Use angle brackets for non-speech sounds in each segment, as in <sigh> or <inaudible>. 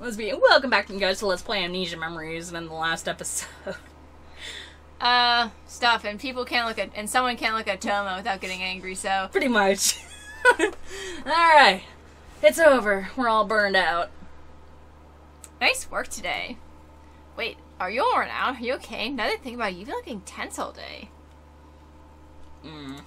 Let's be welcome back, you guys, to Let's Play Amnesia Memories. And in the last episode, <laughs> Uh, stuff, and people can't look at, and someone can't look at Toma without getting angry, so. <laughs> pretty much. <laughs> All right, it's over. We're all burned out. Nice work today. Wait, are you all worn out? Are you okay? Now that I think about it, you've been looking tense all day. Mm.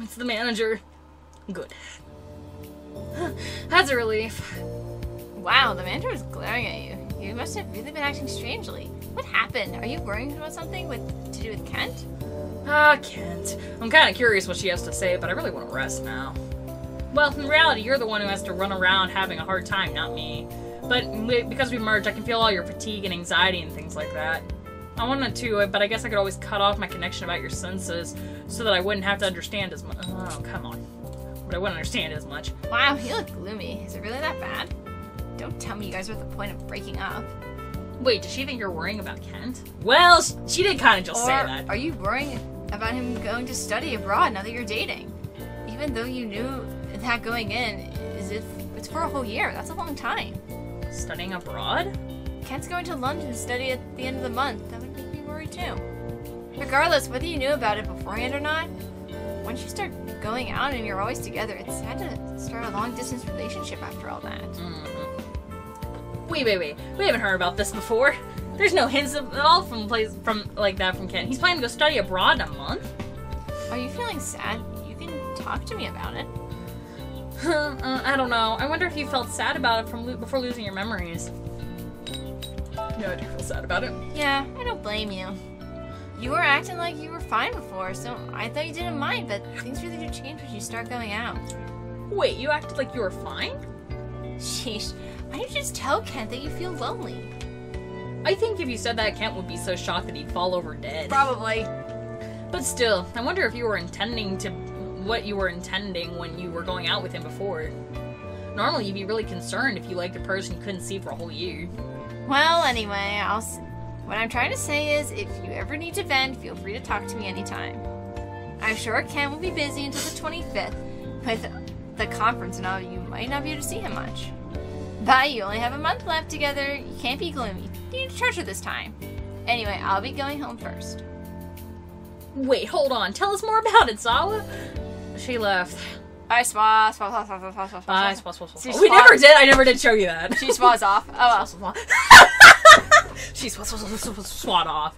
It's the manager. Good. <gasps> That's a relief. Wow, the manager was glaring at you. You must have really been acting strangely. What happened? Are you worrying about something with to do with Kent? Ah, Kent. I'm kind of curious what she has to say, but I really want to rest now. Well, in reality, you're the one who has to run around having a hard time, not me. But we- because we merged, I can feel all your fatigue and anxiety and things like that. I wanted to, but I guess I could always cut off my connection about your senses so that I wouldn't have to understand as much. Oh, come on. But I wouldn't understand as much. Wow, you look gloomy. Is it really that bad? Don't tell me you guys are at the point of breaking up. Wait, does she think you're worrying about Kent? Well, she did kind of just or say that. are you worrying about him going to study abroad now that you're dating? Even though you knew that going in is if it's for a whole year. That's a long time. Studying abroad? Kent's going to London to study at the end of the month. That would make me worried too. Regardless, whether you knew about it beforehand or not, once you start going out and you're always together, it's sad to start a long distance relationship after all that. Mm-hmm. Wait, wait, wait. We haven't heard about this before. There's no hints of, at all from place from like that from Ken. He's planning to go study abroad in a month. Are you feeling sad? You can talk to me about it. <laughs> uh, I don't know. I wonder if you felt sad about it from lo- before losing your memories. No, I do feel sad about it. Yeah, I don't blame you. You were acting like you were fine before, so I thought you didn't mind, but things really do change when you start going out. Wait, you acted like you were fine? Sheesh, why don't you just tell Kent that you feel lonely? I think if you said that, Kent would be so shocked that he'd fall over dead. Probably. But still, I wonder if you were intending to what you were intending when you were going out with him before. Normally, you'd be really concerned if you liked a person you couldn't see for a whole year. Well, anyway, I'll. S- what I'm trying to say is, if you ever need to vent, feel free to talk to me anytime. I'm sure Ken will be busy until the 25th with the conference and all. You might not be able to see him much. But you only have a month left together. You can't be gloomy. You need to treasure this time. Anyway, I'll be going home first. Wait, hold on. Tell us more about it, Sawa. She left. Bye, swa, swa, swa, swa, swa, swa, swa, Bye. swa. Swat, swat, swat, We never did. I never did show you that. She swas off. Oh well. Swat, she swat, swat, swat, swat off.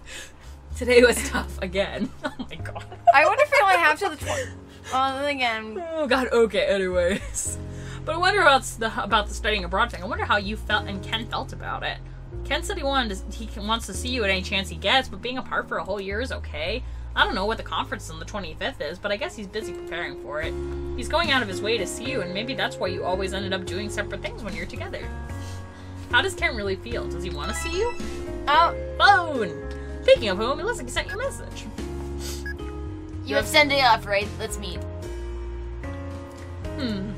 Today was tough again. Oh my god. I wonder if we only have till the 20th. Well, then again, Oh god. Okay. Anyways, but I wonder about the about the studying abroad thing. I wonder how you felt and Ken felt about it. Ken said he wanted to, he wants to see you at any chance he gets, but being apart for a whole year is okay. I don't know what the conference on the 25th is, but I guess he's busy preparing for it. He's going out of his way to see you, and maybe that's why you always ended up doing separate things when you're together. How does Ken really feel? Does he want to see you? oh, Phone! Speaking of whom, it looks like he sent you a message. you have sent it up, right? Let's meet. Hmm.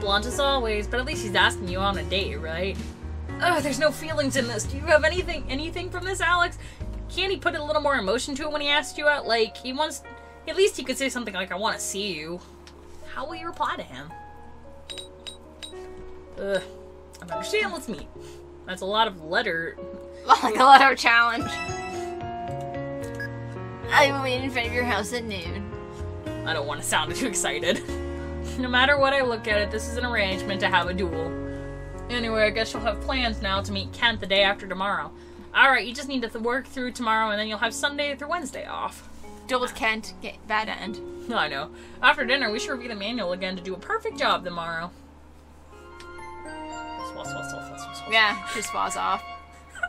Blunt as always, but at least he's asking you on a date, right? Ugh, there's no feelings in this. Do you have anything anything from this, Alex? Can't he put a little more emotion to it when he asked you out? Like, he wants. At least he could say something like, I want to see you. How will you reply to him? Ugh. I understand, let's meet. That's a lot of letter. <laughs> like a letter challenge. I will wait in front of your house at noon. I don't want to sound too excited. <laughs> no matter what I look at it, this is an arrangement to have a duel. Anyway, I guess you'll have plans now to meet Kent the day after tomorrow. Alright, you just need to th- work through tomorrow and then you'll have Sunday through Wednesday off. Duel with Kent. Get bad end. <laughs> I know. After dinner, we should review the manual again to do a perfect job tomorrow. Yeah, she falls off.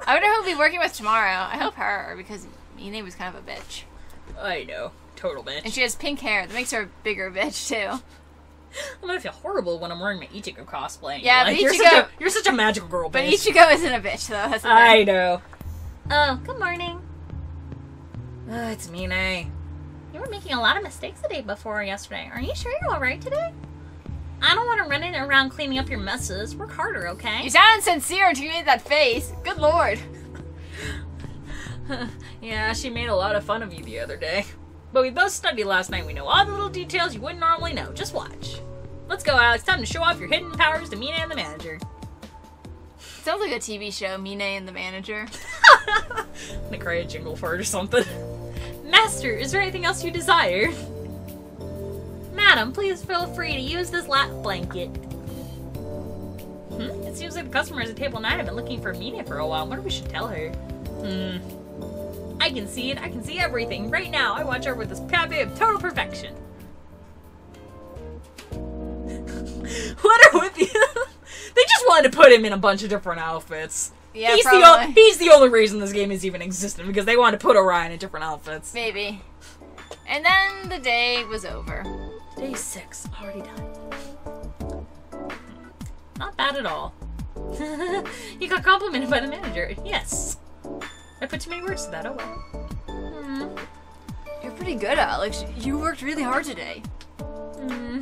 I wonder who we'll be working with tomorrow. I hope her because Ine was kind of a bitch, I know. Total bitch. and she has pink hair. That makes her a bigger bitch too. I'm gonna feel horrible when I'm wearing my Ichigo cosplay. Yeah, like, but you're, Ichigo- such a, you're such a magical girl, But bitch. Ichigo isn't a bitch though. The I know. Oh, good morning. Uh, <sighs> it's me, Nay. You were making a lot of mistakes the day before yesterday. Are you sure you're alright today? I don't want to run in around cleaning up your messes. Work harder, okay? You sound sincere until you made that face. Good lord. <laughs> yeah, she made a lot of fun of you the other day. But we both studied last night. We know all the little details you wouldn't normally know. Just watch. Let's go, Alex. Time to show off your hidden powers to Mina and the manager. Sounds like a TV show, Mine and the manager. I'm gonna create a jingle for it or something. Master, is there anything else you desire? Madam, please feel free to use this lap blanket. Hmm? It seems like the customers at table 9 I've been looking for Mina for a while. I wonder if we should tell her. Hmm. I can see it. I can see everything. Right now, I watch her with this cafe of total perfection. <laughs> what are with you? <laughs> they just wanted to put him in a bunch of different outfits. Yeah, he's probably. the o- he's the only reason this game is even existent because they wanted to put Orion in different outfits. Maybe. And then the day was over. Day six already done. Not bad at all. <laughs> you got complimented by the manager. Yes. I put too many words to that. Oh well. Hmm. You're pretty good, Alex. You worked really hard today. Hmm.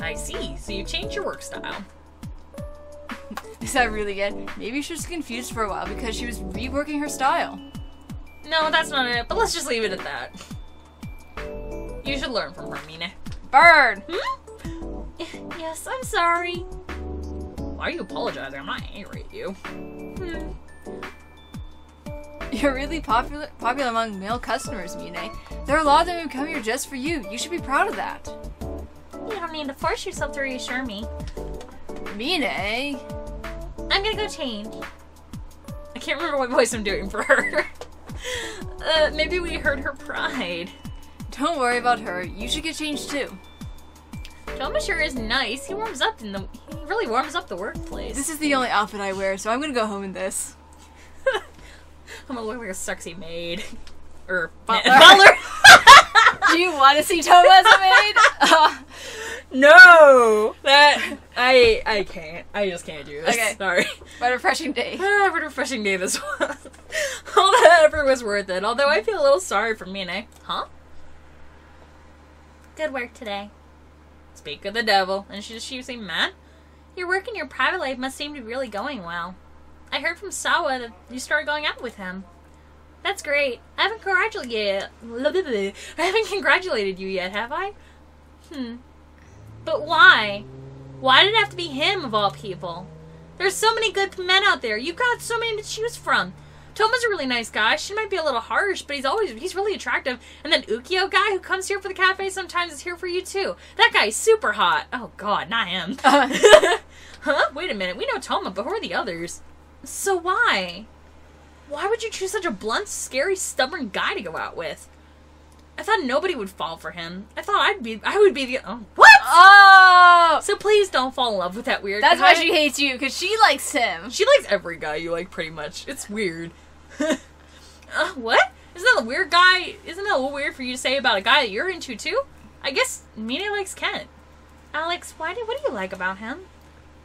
I see. So you changed your work style. <laughs> Is that really good? Maybe she was confused for a while because she was reworking her style. No, that's not it. But let's just leave it at that. You should learn from her, Mina. Bird! Hmm? <laughs> Yes, I'm sorry. Why are you apologizing? I'm not angry at you. Hmm. You're really popular popular among male customers, Mine. There are a lot of them who come here just for you. You should be proud of that. You don't need to force yourself to reassure me. Mine? I'm gonna go change. I can't remember what voice I'm doing for her. <laughs> uh, maybe we hurt her pride. Don't worry about her. You should get changed too. Toma sure is nice. He warms up in the. He really warms up the workplace. This is the only outfit I wear, so I'm gonna go home in this. I'm gonna look like a sexy maid. Or <laughs> Butler. butler. <laughs> Do you want to see Toma as a maid? Uh, no, that I I can't. I just can't do this. Okay. Sorry. what a refreshing day. <laughs> Ah, what a refreshing day this was. All that effort was worth it. Although I feel a little sorry for Mine. Huh? Good work today. Speak of the devil. And she she was saying, man, your work in your private life must seem to be really going well. I heard from Sawa that you started going out with him. That's great. I haven't congratulated I haven't <laughs> congratulated you yet, have I? Hmm. But why? Why did it have to be him of all people? There's so many good men out there. You've got so many to choose from. Toma's a really nice guy. She might be a little harsh, but he's always he's really attractive. And then Ukyo guy who comes here for the cafe sometimes is here for you too. That guy's super hot. Oh god, not him. <laughs> <laughs> huh? Wait a minute. We know Toma, but who are the others? So why? Why would you choose such a blunt, scary, stubborn guy to go out with? I thought nobody would fall for him. I thought I'd be I would be the oh what? Oh! So please don't fall in love with that weird That's guy. why she hates you, because she likes him. She likes every guy you like, pretty much. It's weird. <laughs> uh, what? Isn't that a weird guy? Isn't that a little weird for you to say about a guy that you're into too? I guess Mina likes Kent. Alex, why do what do you like about him?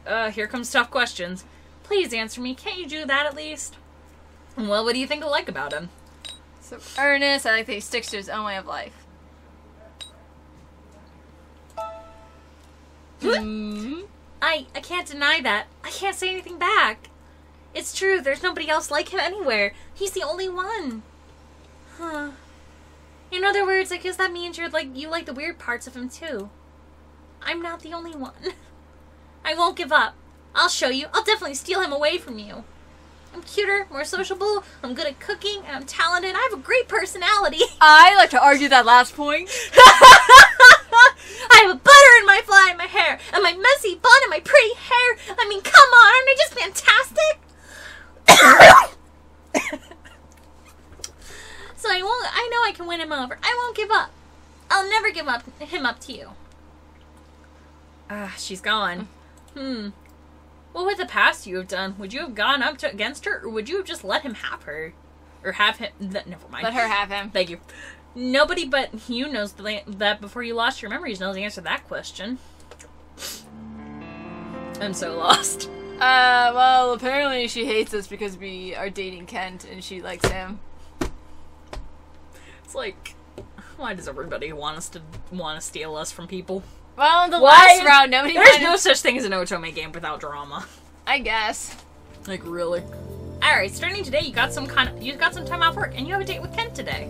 Uh, here comes tough questions. Please answer me. Can't you do that at least? Well, what do you think I like about him? So Ernest, I like that he sticks to his own way of life. Hmm? I I can't deny that. I can't say anything back. It's true. There's nobody else like him anywhere. He's the only one. Huh. In other words, I guess that means you're like you like the weird parts of him too. I'm not the only one. <laughs> I won't give up. I'll show you. I'll definitely steal him away from you. I'm cuter, more sociable, I'm good at cooking, and I'm talented. I have a great personality. <laughs> I like to argue that last point. I have a butter in my fly in my hair, and my messy bun and my pretty hair. I mean, come on, aren't I just fantastic? <coughs> so I won't. I know I can win him over. I won't give up. I'll never give up him up to you. Ah, she's gone. Hmm. What would the past you have done? Would you have gone up to, against her, or would you have just let him have her, or have him? Th- never mind. Let her have him. Thank you. Nobody but you knows the, that before you lost your memories knows the answer to that question. I'm so lost. Uh, well, apparently she hates us because we are dating Kent and she likes him. It's like, why does everybody want us to want to steal us from people? Well, the Why last round, nobody There's wanted- no such thing as an Otome game without drama. I guess. Like really. All right, starting today, you got some kind of you got some time off work, and you have a date with Kent today.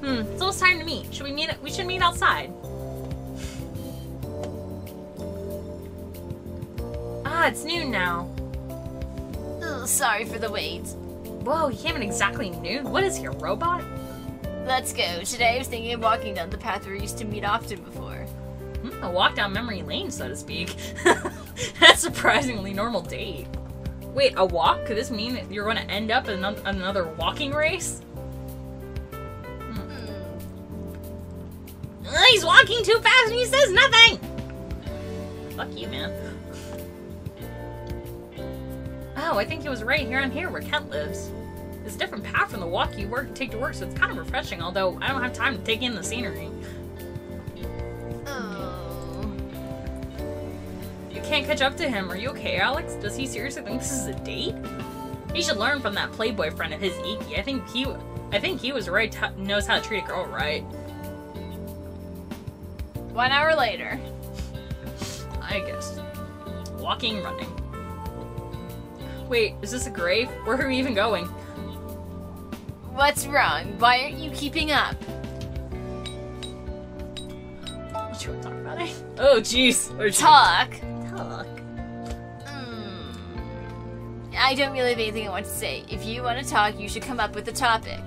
Hmm, it's almost time to meet. Should we meet? We should meet outside. Ah, it's noon now. Ugh, sorry for the wait. Whoa, he came in exactly noon? What is he, a robot? Let's go. Today I was thinking of walking down the path we used to meet often before. A walk down memory lane, so to speak. <laughs> That's surprisingly normal date. Wait, a walk? Could this mean you're going to end up in another, walking race? Hmm. He's walking too fast and he says nothing! Fuck you, man. Oh, I think he was right here on here where Kent lives. It's a different path from the walk you work take to work, so it's kind of refreshing, although I don't have time to take in the scenery. Can't catch up to him. Are you okay, Alex? Does he seriously think this is a date? He should learn from that playboy friend of his, Ikki. I think he, I think he was right. T- knows how to treat a girl right. One hour later. I guess. Walking, running. Wait, is this a grave? Where are we even going? What's wrong? Why aren't you keeping up? What you want to talk about it? <laughs> Oh, jeez. Oh. Talk. I don't really have anything I want to say. If you want to talk, you should come up with a topic.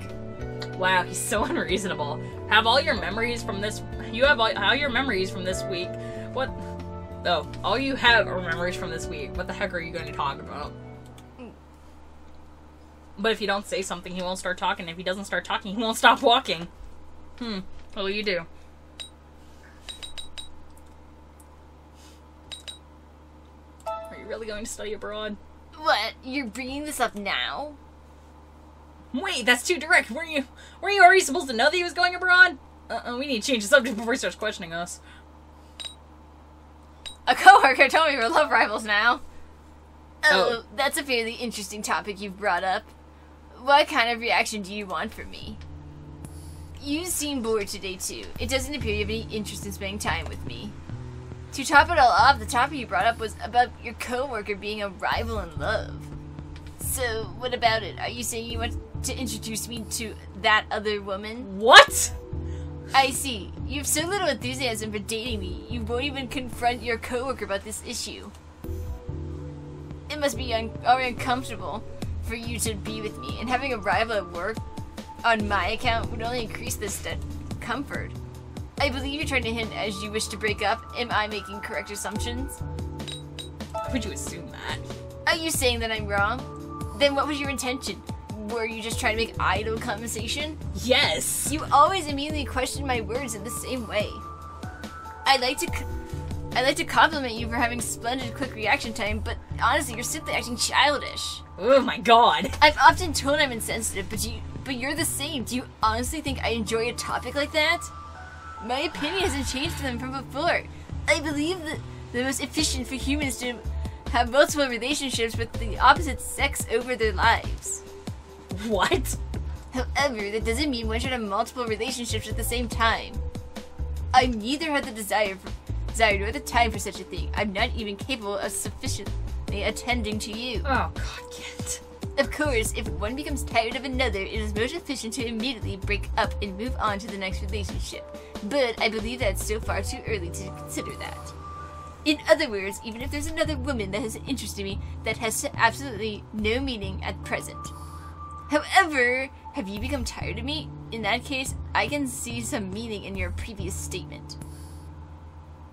Wow, he's so <laughs> unreasonable. Have all your memories from this. You have all, all your memories from this week. What? Oh, all you have are memories from this week. What the heck are you going to talk about? But if you don't say something, he won't start talking. If he doesn't start talking, he won't stop walking. Hmm. What will you do? Are you really going to study abroad? What? You're bringing this up now? Wait, that's too direct. Weren't you? Were you already supposed to know that he was going abroad? Uh-uh, we need to change the subject before he starts questioning us. A coworker told me we're love rivals now. Oh, Oh. that's a fairly interesting topic you've brought up. What kind of reaction do you want from me? You seem bored today too. It doesn't appear you have any interest in spending time with me. To top it all off, the topic you brought up was about your coworker being a rival in love. So, what about it? Are you saying you want to introduce me to that other woman? What? I see. You have so little enthusiasm for dating me, you won't even confront your coworker about this issue. It must be un- very uncomfortable for you to be with me, and having a rival at work on my account would only increase this discomfort. comfort. I believe you're trying to hint as you wish to break up. Am I making correct assumptions? Would you assume that? Are you saying that I'm wrong? Then what was your intention? Were you just trying to make idle conversation? Yes. You always immediately question my words in the same way. I'd like to, c- I like to compliment you for having splendid quick reaction time, but honestly, you're simply acting childish. Oh my god. I've often told I'm insensitive, but you, but you're the same. Do you honestly think I enjoy a topic like that? My opinion hasn't changed from from before. I believe that the most efficient for humans to have multiple relationships with the opposite sex over their lives. What? However, that doesn't mean one should have multiple relationships at the same time. I neither have the desire for, desire nor the time for such a thing. I'm not even capable of sufficiently attending to you. Oh god, Kent. Of course, if one becomes tired of another, it is most efficient to immediately break up and move on to the next relationship. But I believe that it's still far too early to consider that. In other words, even if there's another woman that has an interest in me, that has absolutely no meaning at present. However, have you become tired of me? In that case, I can see some meaning in your previous statement.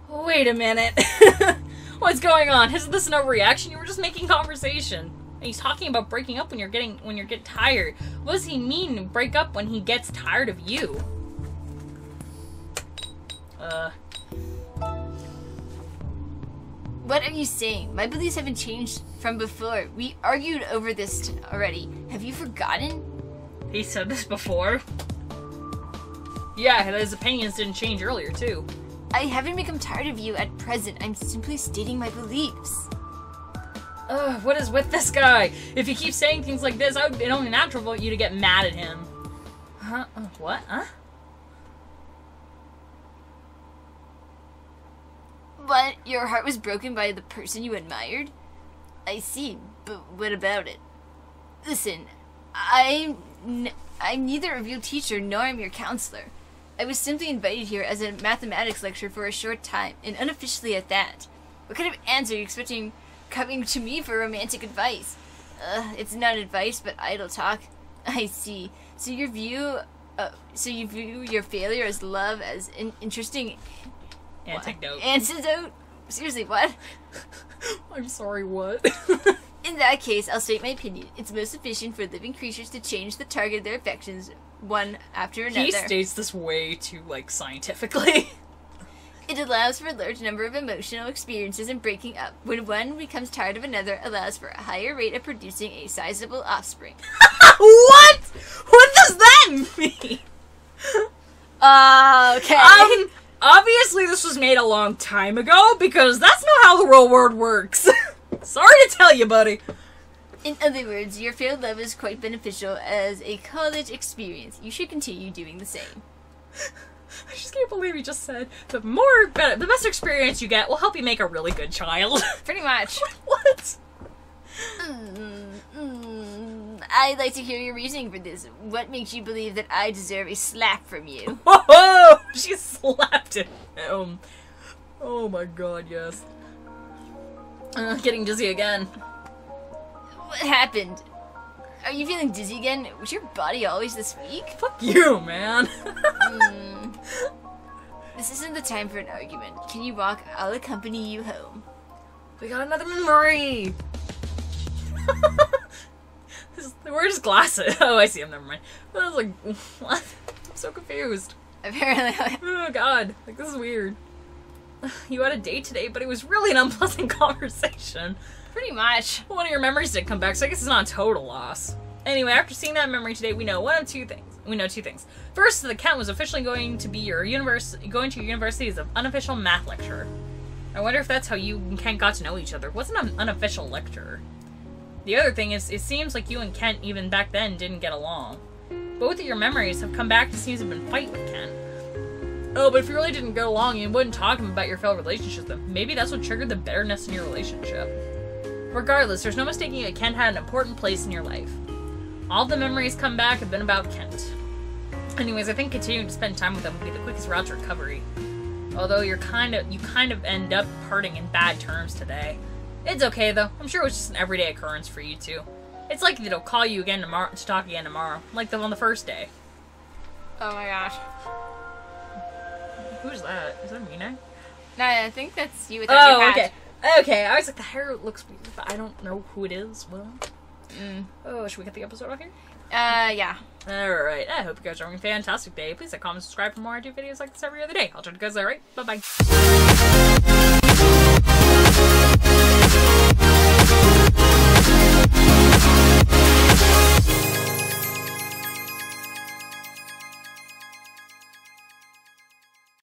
Wait a minute. <laughs> What's going on? Isn't this no reaction? You were just making conversation. He's talking about breaking up when you're getting when you get tired. What does he mean break up when he gets tired of you? Uh What are you saying? My beliefs haven't changed from before. We argued over this already. Have you forgotten? he said this before. Yeah, his opinions didn't change earlier too. I haven't become tired of you at present. I'm simply stating my beliefs. Ugh, what is with this guy? If he keeps saying things like this, I would be only natural for you to get mad at him. Huh? Uh, what? Huh? But Your heart was broken by the person you admired? I see, but what about it? Listen, I'm, n- I'm neither of your teacher nor I'm your counselor. I was simply invited here as a mathematics lecturer for a short time, and unofficially at that. What kind of answer are you expecting coming to me for romantic advice. Uh, it's not advice, but idle talk. <laughs> I see. So your view, uh, so you view your failure as love as an interesting Antidote. antidote. Seriously, what? <laughs> I'm sorry, what? <laughs> In that case, I'll state my opinion. It's most efficient for living creatures to change the target of their affections one after another. he states this way too, like, scientifically. It allows for a large number of emotional experiences and breaking up. When one becomes tired of another, allows for a higher rate of producing a sizable offspring. <laughs> what? What does that mean? Uh, okay. Um, obviously this was made a long time ago because that's not how the real world works. <laughs> Sorry to tell you, buddy. In other words, your failed love is quite beneficial as a college experience. You should continue doing the same. I believe you just said the more be- the best experience you get will help you make a really good child. <laughs> Pretty much. what? Mm, mm, I'd like to hear your reasoning for this. What makes you believe that I deserve a slap from you? <laughs> Whoa! She slapped him. Um, oh my god, yes. Uh, getting dizzy again. What happened? Are you feeling dizzy again? Was your body always this weak? Fuck you, man. Hmm. <laughs> This isn't the time for an argument. Can you walk? I'll accompany you home. we got another memory. <laughs> Where's glasses? <laughs> Oh, I see him. Never mind. I was like, <laughs> what? I'm so confused. Apparently, Oh god, like this is weird. <sighs> You had a date today, but it was really an unpleasant conversation. pretty much. One of your memories did come back, so I guess it's not a total loss. Anyway, after seeing that memory today, we know one of two things. We know two things. First, that Kent was officially going to be your univers- going to your university as an unofficial math lecturer. I wonder if that's how you and Kent got to know each other. Wasn't an unofficial lecturer. The other thing is, it seems like you and Kent, even back then, didn't get along. Both of your memories have come back to to have been fight with Kent. Oh, but if you really didn't get along, you wouldn't talk to him about your failed relationship with him. Maybe that's what triggered the bitterness in your relationship. Regardless, there's no mistaking that Kent had an important place in your life. All the memories come back have been about Kent. Anyways, I think continuing to spend time with them would be the quickest route to recovery. Although you're kind of you kind of end up parting in bad terms today. It's okay though. I'm sure it was just an everyday occurrence for you two. It's likely they'll call you again tomorrow to talk again tomorrow, like the on the first day. Oh my gosh. Who's that? Is that Mina? No, I think that's you with that Oh, okay. Okay, I was like, the hair looks weird, but I don't know who it is. Well, Mm. oh, should we get the episode off here? Uh, yeah. Alright, I hope you guys are having a fantastic day. Please like, comment, subscribe for more. I do videos like this every other day. I'll try to you guys there, right? Bye bye.